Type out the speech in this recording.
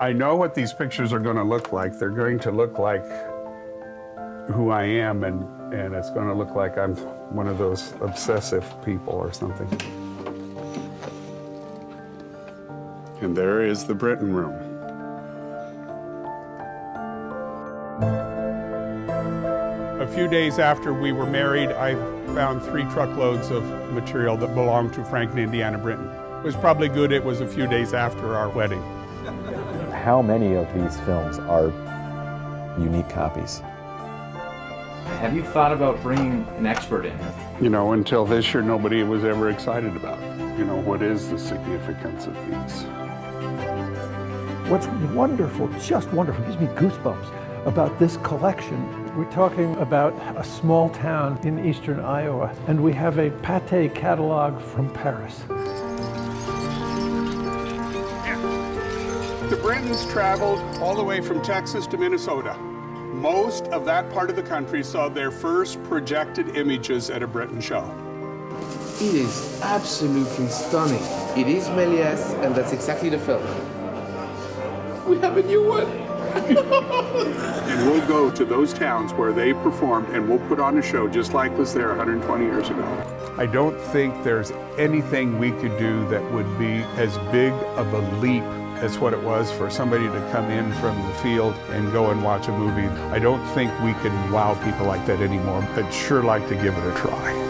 I know what these pictures are going to look like. They're going to look like who I am, and, and it's going to look like I'm one of those obsessive people or something. And there is the Brinton room. A few days after we were married, I found three truckloads of material that belonged to Frank and Indiana Brinton. It was probably good it was a few days after our wedding. How many of these films are unique copies? Have you thought about bringing an expert in? You know, until this year, nobody was ever excited about, you know, what is the significance of these? What's wonderful, just wonderful, gives me goosebumps about this collection. We're talking about a small town in eastern Iowa, and we have a Pathé catalog from Paris. The Brintons traveled all the way from Texas to Minnesota. Most of that part of the country saw their first projected images at a Brinton show. It is absolutely stunning. It is Méliès, and that's exactly the film. We have a new one. and we'll go to those towns where they performed and we'll put on a show just like was there 120 years ago. I don't think there's anything we could do that would be as big of a leap as what it was for somebody to come in from the field and go and watch a movie. I don't think we can wow people like that anymore. I'd sure like to give it a try.